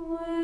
When